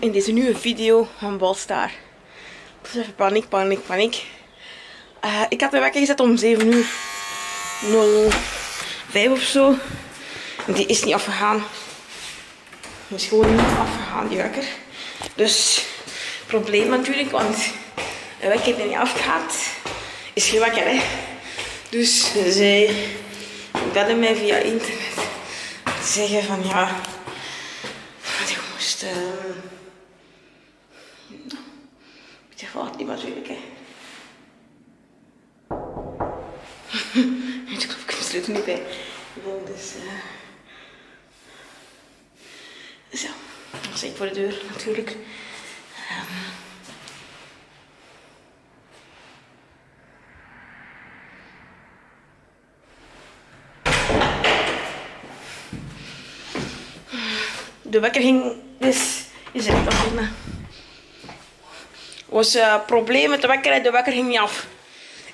in deze nieuwe video van Balstar. Dus even paniek, paniek, paniek. Uh, ik had de wekker gezet om 7 uur 05 of zo. Die is niet afgegaan. Die gewoon niet afgegaan, die wekker. Dus, probleem natuurlijk, want een wekker die niet afgaat, is geen wekker, hè. Dus zij bellen mij via internet. Zeggen van ja, ik moest. Uh, ik geloof ik heb sleutel niet bij. Dus. Uh, zo, sta ik voor de deur natuurlijk. Um, de wekker ging dus zegt dat goed was uh, probleem met de wekker de wekker ging niet af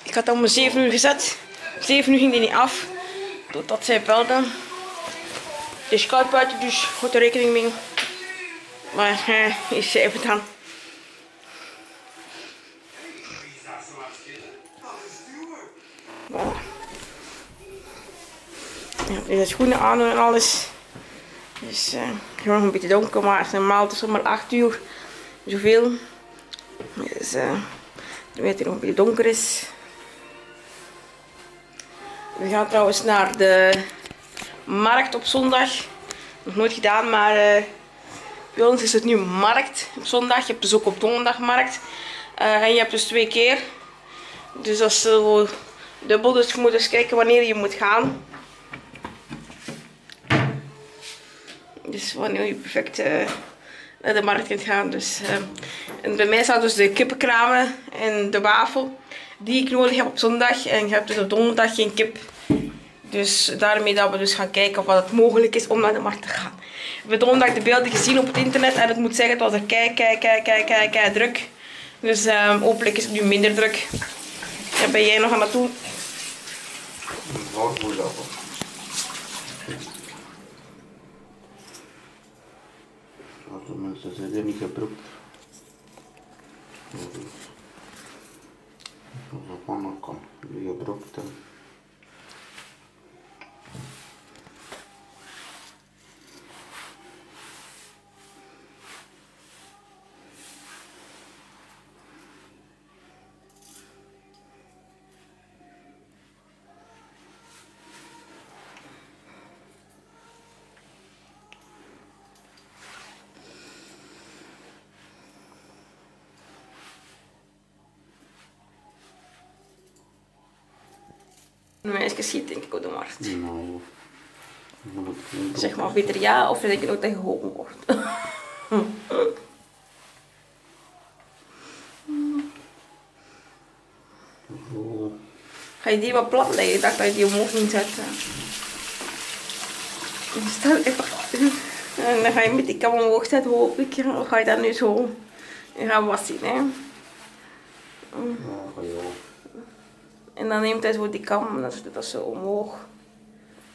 ik had om 7 uur gezet 7 uur ging die niet af totdat zij belde het is koud buiten dus goed er rekening mee maar uh, is even dan Ja, deze schoenen aan en alles. Dus uh, het is nog een beetje donker, maar het is normaal het maar 8 uur. Zoveel. Dus uh, weet het nog een beetje donker is. We gaan trouwens naar de markt op zondag. Nog nooit gedaan, maar uh, bij ons is het nu markt op zondag. Je hebt dus ook op donderdag markt. Uh, en je hebt dus twee keer. Dus dat is zo dubbel. Dus je moet eens kijken wanneer je moet gaan. Dus wanneer je perfect uh, naar de markt kunt gaan. Dus, uh, en bij mij staat dus de kippenkramen en de wafel die ik nodig heb op zondag. En je hebt dus op donderdag geen kip. Dus daarmee dat we dus gaan kijken of het mogelijk is om naar de markt te gaan. We hebben donderdag de beelden gezien op het internet en het moet zeggen, het was er kei, kei, kei, kei, kei, kei druk. Dus um, hopelijk is het nu minder druk. Ja, ben jij nog aan het doen? Mensen zijn niet gebruikt. Als dat van kan, die gebruikt hebben. Een meisje schiet denk ik op de markt. Nou, Zeg maar beter ja of denk je ook dat je geholpen wordt? Ga je die wat plat leggen? Ik dacht dat je die omhoog moet zetten. Stel even. En dan ga je met die kam omhoog zetten, hoop ik. Dan ga je dat nu zo gaan wassen. Hè? Ja. En dan neemt hij zo die kam en dan zet dat zo omhoog.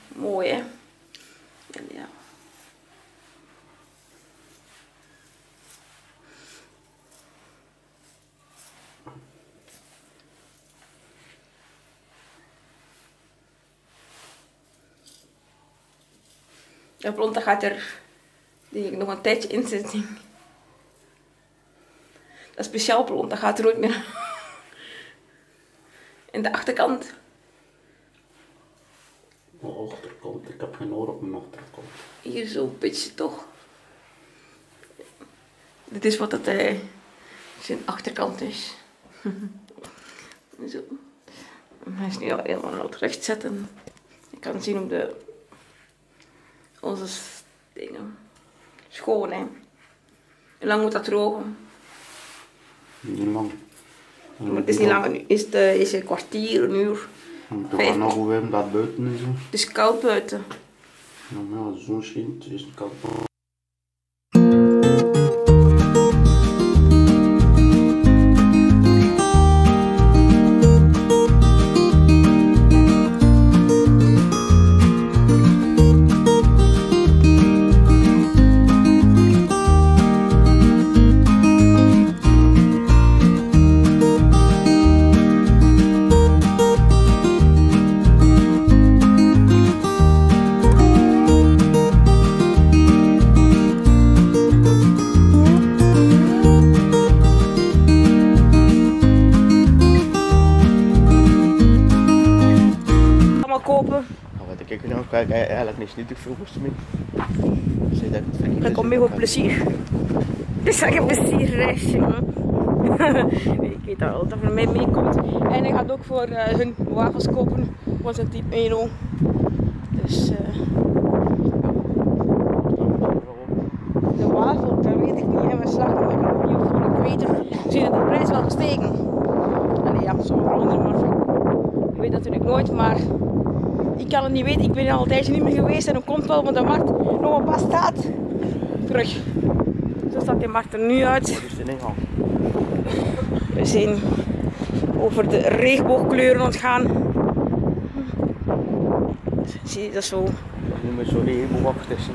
Mooi hè? En ja. De blonde gaat er nog een tijdje in zitten. Dat speciaal blond, dat gaat er nooit meer in de achterkant. De achterkant, ik heb geen oor op mijn achterkant. Hier zo een beetje toch. Dit is wat het eh, zijn achterkant is. zo. Hij is nu al helemaal recht zetten. Je kan zien op de onze dingen. Schoon hè. Hoe lang moet dat drogen? Niet lang. Maar het is niet lang, nu is het, eh, is een kwartier, een uur. Vijf. gaan nog hoe dat buiten is. Het is koud buiten. Ja, maar ja, de zon schijnt, is het koud. Kopen. Nou, wat ik nou kijk, eigenlijk niet nuttig het verkeerd Dan is, kom je voor plezier. Dus dat je een plezierreisje, man. ik weet dat al, dat voor mij meekomt. En hij gaat ook voor eh, hun wafels kopen. Was een 10 euro. Dus eh, de wafel, dat weet ik niet. En we slagen dat ik er nog niet op voor. Ik weet het. Zie je dat de prijs wel gestegen? Allee, ja, sommige anderen, maar ik weet natuurlijk nooit. Maar ik kan het niet weten. Ik ben er al een tijdje niet meer geweest. En dan komt wel, want de markt nog een pas staat. Terug. Zo staat die markt er nu uit. Is? We zijn over de regenboogkleuren ontgaan. Zie je dat zo? Nu met zo'n regenboog tussen.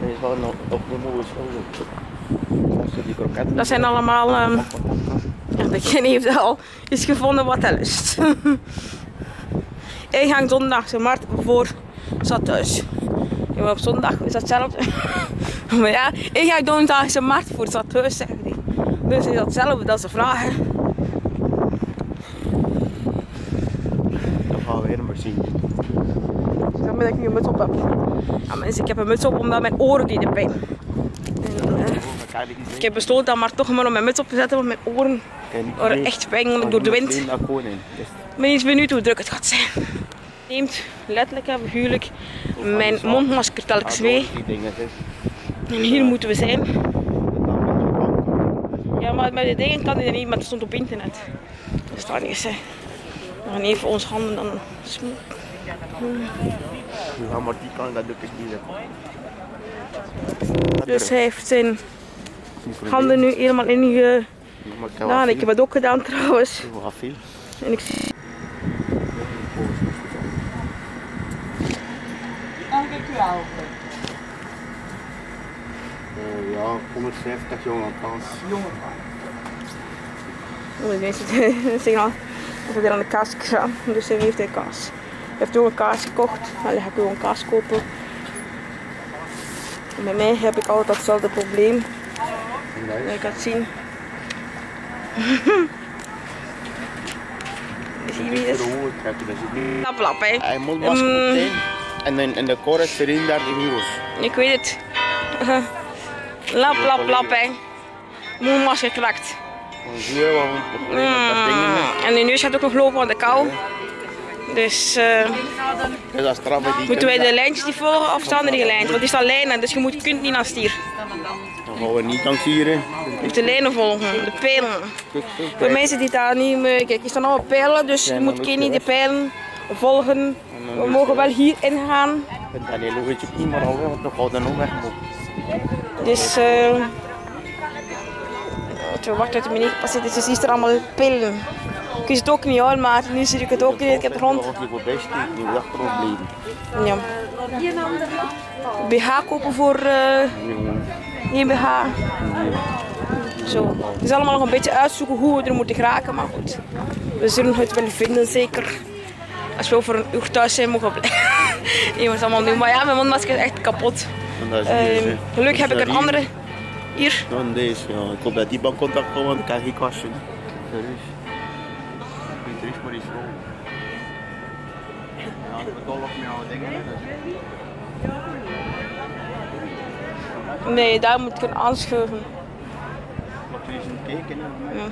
Dat is wel nog op de mooie school. Als je die kroketten. Dat zijn allemaal. ehm ja, degene heeft al iets gevonden wat hij lust. Ingang zondag, de markt voor zat thuis. Maar op zondag is dat hetzelfde. maar ja, ingang donderdag is de markt voor zat thuis, zeggen die. Dus is dat hetzelfde, dat vraag. hè. Dan gaan we weer maar zien. Daarom dat ik nu een muts op heb. Ja, mensen, ik heb een muts op omdat mijn oren die de pijn. En, ik heb besloten dan maar toch maar om mijn muts op te zetten, want mijn oren worden echt pijn door de wind. Ik ben niet benieuwd hoe druk het gaat zijn. Neemt letterlijk en figuurlijk mijn mondmasker telkens mee. En hier moeten we zijn. Ja, maar met de dingen kan hij er niet, maar het stond op internet. Dat staat niet eens. hè. We gaan even ons handen dan gaan maar die kant, dat doe ik niet. Dus hij heeft zijn handen nu helemaal. Maar ik heb Ik heb het ook gedaan trouwens. En ik zie Eh, ja, 150 jongen kans. Oh, de mensen zijn al weer aan de kaas gegaan. Dus hij heeft hij kaas. Hij heeft ook een kaas gekocht. Allee, ga ik ook een kaas kopen. En bij mij heb ik altijd hetzelfde probleem. Dat ik het zien. Zie je wie het is? trekken, dat is niet. Lap, lap, hè. Hij moet masker Mm. En dan in de is 33 euro's. Ik weet het. Lap, lap, lap, hè. Moermasker krakt. Dan zie je wel dat ding Mm. En de neus gaat ook nog lopen aan de kou. Dus eh, Dus moeten wij de lijntjes die volgen of staan er die lijntjes? Want die staan lijnen, dus je moet, kunt niet naar stier. Dan gaan we niet langs hier. hè. Je moet de lijnen volgen, de pijlen. Voor mensen die daar niet meer... Kijk, hier staan allemaal pijlen, dus je moet je de pijlen volgen. We mogen wel hier ingaan. Ik heel logisch niet maar al, want gaat dan nog weg. Dus... eh Zo, wacht uit de meneer gepasseerd is, dus hier staan allemaal pijlen. Ik wist het ook niet hoor, maar nu zie ik het ook niet. Ik heb de die weg blijven. Ja. BH kopen voor eh één BH. Zo. Het is allemaal nog een beetje uitzoeken hoe we er moeten geraken, maar goed. We zullen het wel vinden, zeker. Als we over een uur thuis zijn, mogen we blijven. Iemand allemaal doen. Maar ja, mijn mondmasker is echt kapot. En dat is Ehm, gelukkig heb ik een andere hier. Dan deze, ja. Ik hoop dat die bankcontact komt, want ik kan geen kastje. Dat is. Er is maar iets rond. Ja, ik bedoel nog meer oude dingen. hè, Nee, daar moet ik een aanschuiven. Wat is een kijken? hè. Ja.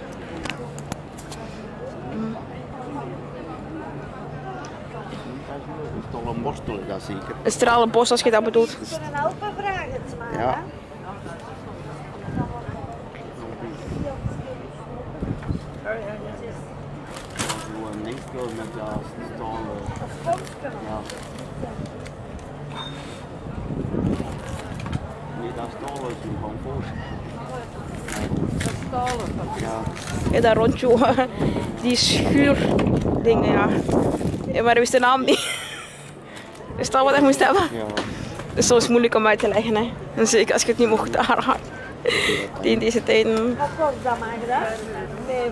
Dat is dat zeker? Een stralenbos als je dat bedoelt. Ja. Gewoon niks door met dat stalen. Ja. Nee, dat stalen is. Ja. Ja, dat rondje, die schuurdingen, ja. ja. Maar ik wist de naam niet. Is dat wat ik moest hebben? Ja. Het is soms moeilijk om uit te leggen, hè. En zeker als je het niet mocht aanraken. Die in deze tijden. Wat was dat maar gedaan? Nee,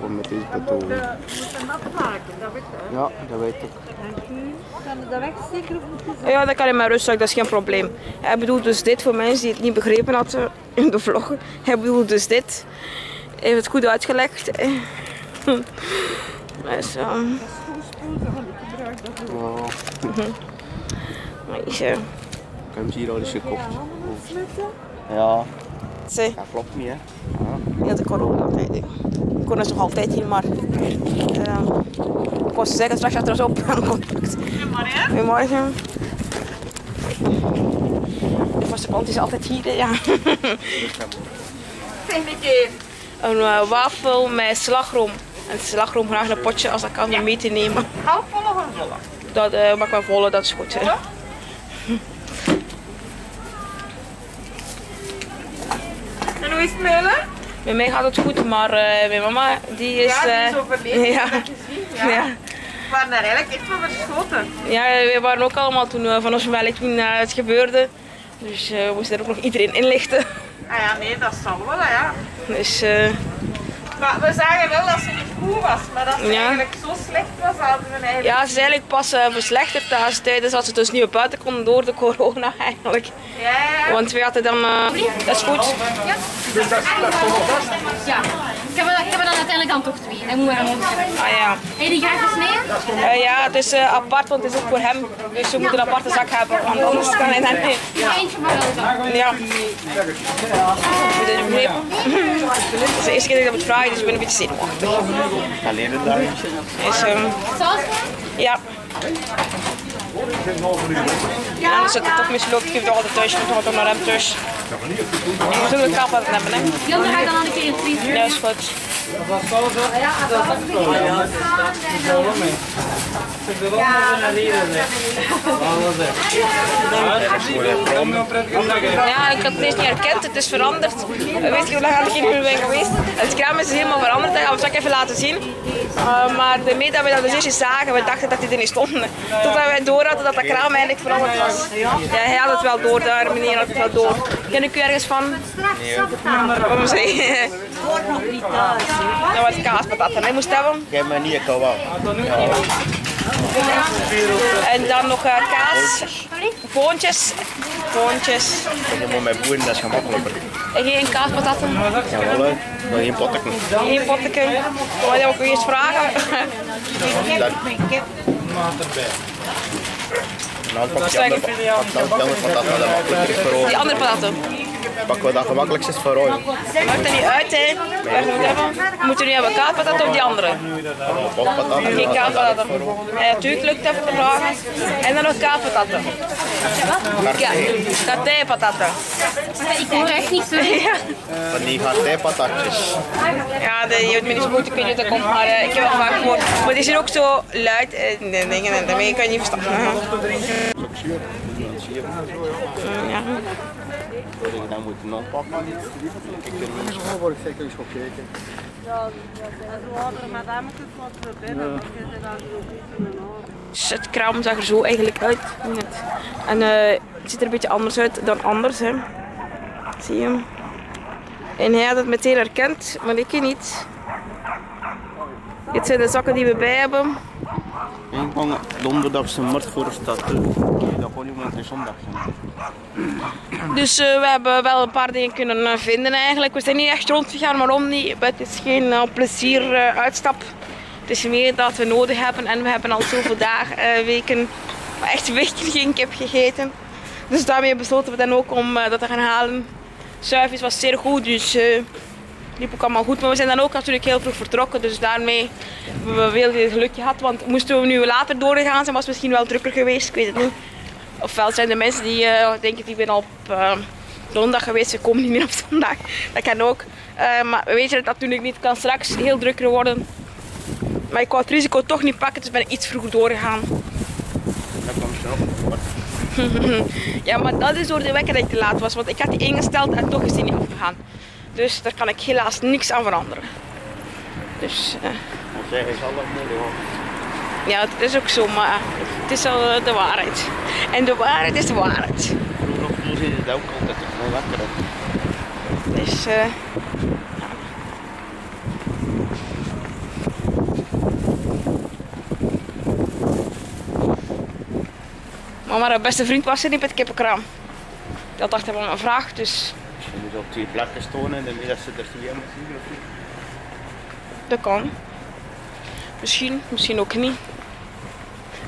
Voor met deze betogen. we moeten nat maken, dat weet je. Ja, dat weet ik. Dank u. Kan je dat wegsteken of moet je zo? Ja, dat kan in mijn rustzak, dat is geen probleem. Hij bedoelt dus dit voor mensen die het niet begrepen hadden in de vlog. Hij bedoelt dus dit. Hij heeft het goed uitgelegd. Dus, ehm, Ja, Maar is, eh, ik heb hem hier al eens gekocht. Ja, ze, dat klopt niet hè. ja, de corona-tijd. Ik kon dus nog altijd hier, maar... eh, ik was zeggen, straks gaat er eens op. Goedemorgen. Goedemorgen. De vaste klant is altijd hier, hè, ja. Zeg een keer. Een eh, wafel met slagroom. En slagroom graag een potje als dat kan om mee te nemen. Half vol of een volle? Dat eh mag wel volle, dat is goed. En hoe is het meulen? Bij mij gaat het goed, maar eh, mijn mama die is... Ja, die is eh, overleden. ja. gezien. Ja. Ja. We waren daar eigenlijk echt van verschoten. ja, we waren ook allemaal toen van ons familie toen het gebeurde. Dus we moesten er ook nog iedereen inlichten. Ah ja, nee, dat zal wel, ja. Dus eh, Maar we zagen wel dat ze niet goed was, maar dat ze Ja. eigenlijk zo slecht was, hadden we eigenlijk... ja, ze is eigenlijk pas eh, verslechterd tijdens tijdens dat ze dus niet op buiten konden door de corona eigenlijk. Ja, ja. Want we hadden dan... eh, dat is goed. Ja, ik heb, er- ik heb er dan uiteindelijk dan toch twee. Dat moet maar een mondje. Ah ja. Heb je die graag gesneden? Eh, ja, het is eh, apart, want het is ook voor hem. Dus we moeten een aparte zak hebben, want anders kan hij dat niet. Ja. Eentje elke. Ja. Moet je het begrepen? Het is de eerste keer dat ik dat moet vragen, dus ik ben een beetje zenuwachtig. Alleen een dag. Dus, ehm, Zoals? ja. Ja, dan zit het toch misloopt. Ik heb het altijd thuis, ik moet toch naar hem thuis. We zullen de kap aan hebben, hè? Andere ga ik dan de keer in het. Ja, is goed. Ja, ik had het eerst niet herkend, het is veranderd. Weet je hoe lang ik hier nu ben geweest? Het kraam is helemaal veranderd, dat gaan we straks even laten zien. Uh, maar daarmee dat we dat dus eerst zagen, we dachten dat die er niet stonden. Totdat wij door hadden dat dat kraam eigenlijk veranderd was. Ja, hij had het wel door, daar meneer had het wel door. Ken ik u ergens van? Wat moet je Dat was kaaspatat en hij moest hebben. Geef me niet, ik kan wel. En dan nog uh, kaas, boontjes, boontjes. Je moet met boeren, dat is gemakkelijker. En geen kaaspatatten. Jawel, hè. nog geen potten. Geen potteken. Maar dat wil ik eerst vragen. Nou, pak dan die andere patat, dat makkelijker is voor Die andere patatten. Pak wat dat gemakkelijkst is voor ons. Maakt er niet uit, hè. Waar moet hebben? Moet u nu hebben kaaspatatten of die andere? Potpatat. Geen kaaspatatten. Ja, natuurlijk lukt dat te vragen. En dan nog kaaspatatten. Ja, kartijpatatten. Ik hoor echt niet zo. Ja. Van die gartijpatatjes. Ja, de, je hebt me niet zo goed, ik weet niet hoe dat komt, maar eh, ik heb wel vaak gehoord. Maar het is hier ook zo luid en en dingen en daarmee kan je niet verstaan. Ja. Dan moet je nog pakken. Ik het niet word ik zeker eens gekeken. Dus het kraam zag er zo eigenlijk uit. Net. En eh, het ziet er een beetje anders uit dan anders. Hè. Zie je hem? En hij had het meteen herkend, maar ik niet. Dit zijn de zakken die we bij hebben. Eén van donderdagse markt voor de stad. Zondag. Dus eh, we hebben wel een paar dingen kunnen eh, vinden eigenlijk. We zijn niet echt rondgegaan, waarom niet? Het is geen eh, plezier uitstap. Het is meer dat we nodig hebben en we hebben al zoveel dagen, weken, echt weken geen kip gegeten. Dus daarmee besloten we dan ook om dat te gaan halen. Service was zeer goed, dus liep ook allemaal goed. Maar we zijn dan ook natuurlijk heel vroeg vertrokken, dus daarmee hebben we veel geluk gehad. Want moesten we nu later doorgegaan zijn, was het misschien wel drukker geweest, ik weet het niet. Ofwel zijn er mensen die eh, denken, die ben al op eh, donderdag geweest, ze komen niet meer op zondag. Dat kan ook. Eh, maar we weten het natuurlijk niet, kan straks heel drukker worden. Maar ik wou het risico toch niet pakken, dus ben ik iets vroeger doorgegaan. Dat kwam snel. Ja, maar dat is door de wekker dat ik te laat was, want ik had die ingesteld en toch is die niet afgegaan. Dus daar kan ik helaas niks aan veranderen. Dus zal dat moeilijk hoor. Ja, het is ook zo, maar het is wel eh, de waarheid. En de waarheid is de waarheid. Vroeg of vroeg is het ook altijd gewoon lekker. hè. Dus eh, Maar mijn beste vriend was er niet het kippenkraam. Dat dacht hij van mijn vraag, dus Je moet op twee plekken staan en dan is dat ze er twee hebben zien of niet. dat kan. Misschien, misschien ook niet.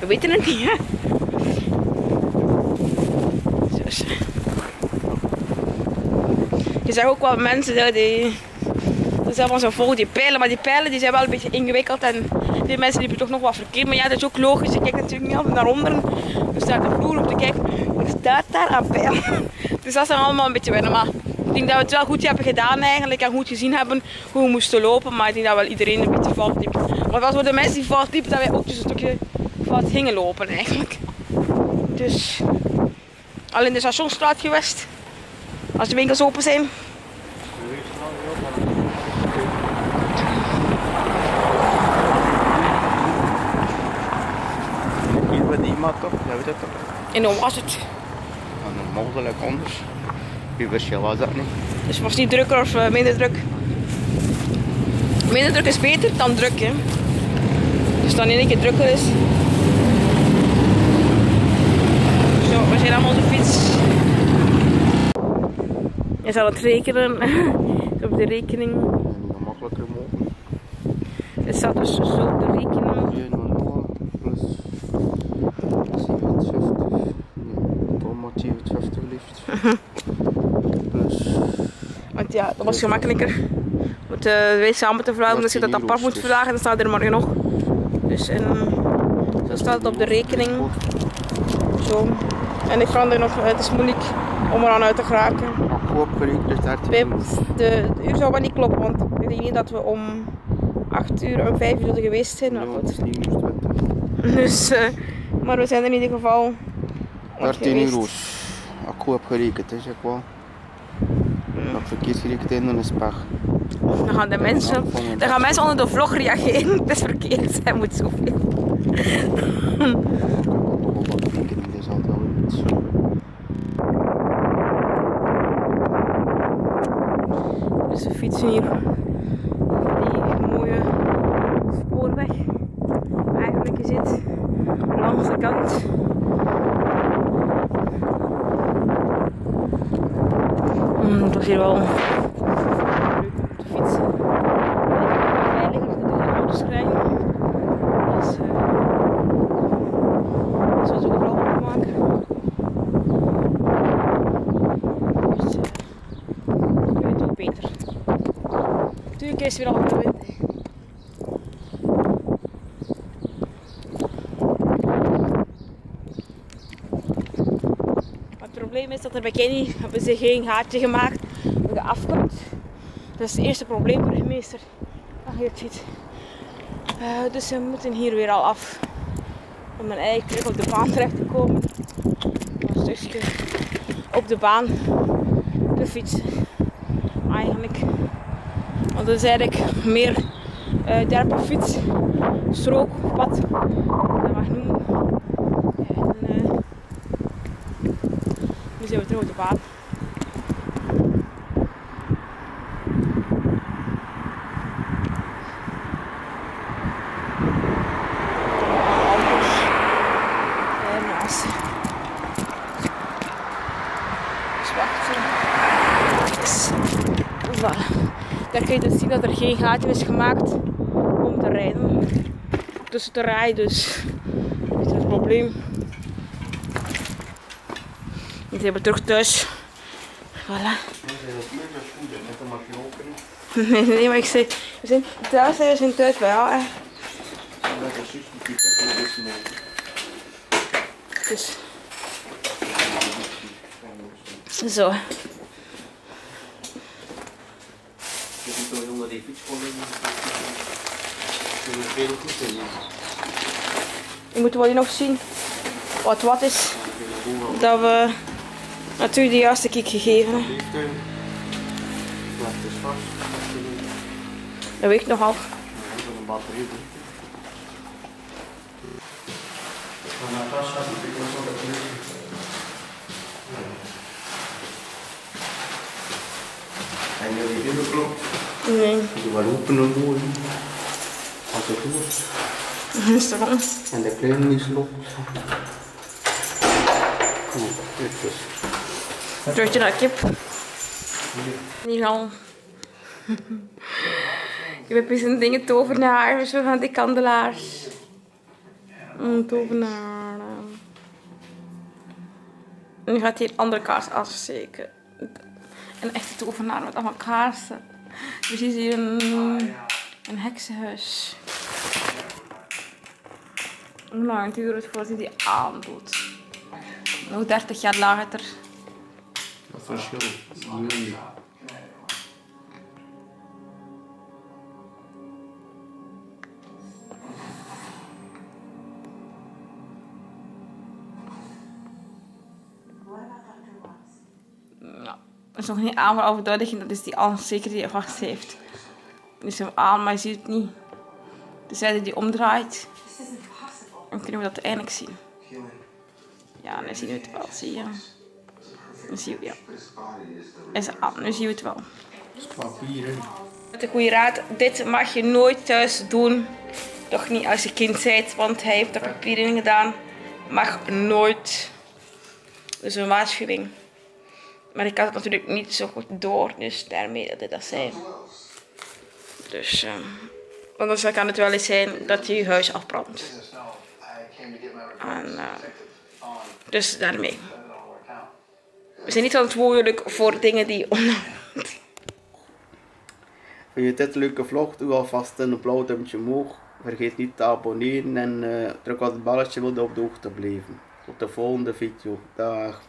We weten het niet. Dus. Je zegt ook wel mensen die... Die zijn zo volgen die pijlen, maar die pijlen die zijn wel een beetje ingewikkeld en die mensen liepen toch nog wat verkeerd. Maar ja, dat is ook logisch. Je kijkt natuurlijk niet altijd naar onderen. Je staat de vloer om te kijken. Er staat daar aan pijl. Dus dat zijn allemaal een beetje wennen. Maar ik denk dat we het wel goed hebben gedaan eigenlijk. En goed gezien hebben hoe we moesten lopen. Maar ik denk dat wel iedereen een beetje fout liep. Maar het was voor de mensen die fout liepen dat wij ook dus een stukje fout gingen lopen eigenlijk. Dus al in de stationsstraat geweest. Als de winkels open zijn. Hier bij die mat toch? Ja, weet toch? En dan was het. Maar mogelijk anders. Wie wist je was dat niet? Dus het was niet drukker of eh, minder druk. Minder druk is beter dan druk, hè. Dus dan in één keer drukker is. Zo, we zijn allemaal op de fiets. Je zal het rekenen. op de rekening. En makkelijker mogelijk. Het staat dus zo op de rekening. 1 plus 57. Nee, Thomas 57 liefst. Plus. Want ja, dat was gemakkelijker. Moet uh, wij samen te vragen, omdat je dat apart moet vragen, dan staat er maar genoeg. Dus en, zo staat het op de rekening. Zo. En ik vond er nog, het is moeilijk om eraan uit te geraken. Is 13 Bij- euro. De, de uur zou wel niet kloppen, want ik denk niet dat we om 8 uur en 5 uur geweest zijn. Maar goed. het is 9 uur 20. Dus, eh, maar we zijn er in ieder geval. 13 geweest. euro's. Akku opgerekend, is ik wel. Dat verkeerd gerekend in, het pech. Dan gaan de mensen, dan gaan mensen onder de vlog reageren. Het is verkeerd, hij moet zoveel. Toch wel wat rekening, dus altijd wel iets. Dus we fietsen hier die mooie spoorweg. Eigenlijk is langs de kant. Hmm, het was hier wel leuk om te fietsen. Veiliger dat er geen auto's rijden. Dus eh zoals we overal opmaken. Dus eh ik vind het ook beter. Is weer al het probleem is dat er bij Kenny hebben ze geen gaatje gemaakt voor de afkomst. Dat is het eerste probleem voor de meester. Ach, hier het ziet. Eh, dus we moeten hier weer al af. Om dan eigenlijk terug op de baan terecht te komen. Een stukje op de baan te fietsen. Want dat is eigenlijk meer uh, derpenfiets, strook, pad, dat mag noemen. En, eh, nu zijn we terug op de baan. Auto's ernaast. Dus wacht. zo. Yes. Voilà. Daar kun je dus dat er geen gaatje is gemaakt om te rijden. Tussen te rijden, dus dat is het probleem. Nu zijn we terug thuis. Voilà. Nee, nee, maar ik zei, we zijn thuis we zijn thuis bij jou. Dus. Zo. Ik moet wel nog zien wat wat is. Dat we natuurlijk de juiste kick gegeven hebben. het is vast. Dat weet ik nogal. een batterij. Natasja, ik was En jullie hebben. Nee, Die waren open en mooi. Als het goed. dat wel. En de kleine dit is. Terugje naar kip. Niet al. Ik heb eens een dingen tovenaar, zo van die kandelaars. Een tovenaar. ehm. Nu gaat hier andere kaars afsteken. Een echte tovenaar met allemaal kaarsen. Dus hier zie je een, heksenhuis. Hoe lang duurt het voordat hij die aandoet? Nog 30 jaar later. Wat verschil? Juni. Ja, is nog niet aan maar overduidelijk. Dat is die al zeker die vast heeft. Is hem aan, maar je ziet het niet. De zijde die omdraait. Dan kunnen we dat eindelijk zien. Ja, nu zien we het wel, zie je. Nu zien we, ja. Is aan, nu zien we het wel. Met de goede raad, dit mag je nooit thuis doen. Toch niet als je kind bent, want hij heeft er papieren in gedaan. Mag nooit. Dus een waarschuwing. Maar ik had het natuurlijk niet zo goed door, dus daarmee dat ik dat zei. Dus, ehm anders kan het wel eens zijn dat je huis afbrandt. En, eh, dus daarmee. We zijn niet verantwoordelijk voor dingen die onnodig Vind je dit leuke vlog? Doe alvast een blauw duimpje omhoog. Vergeet niet te abonneren en eh, druk op het belletje om op de hoogte te blijven. Tot de volgende video. Dag.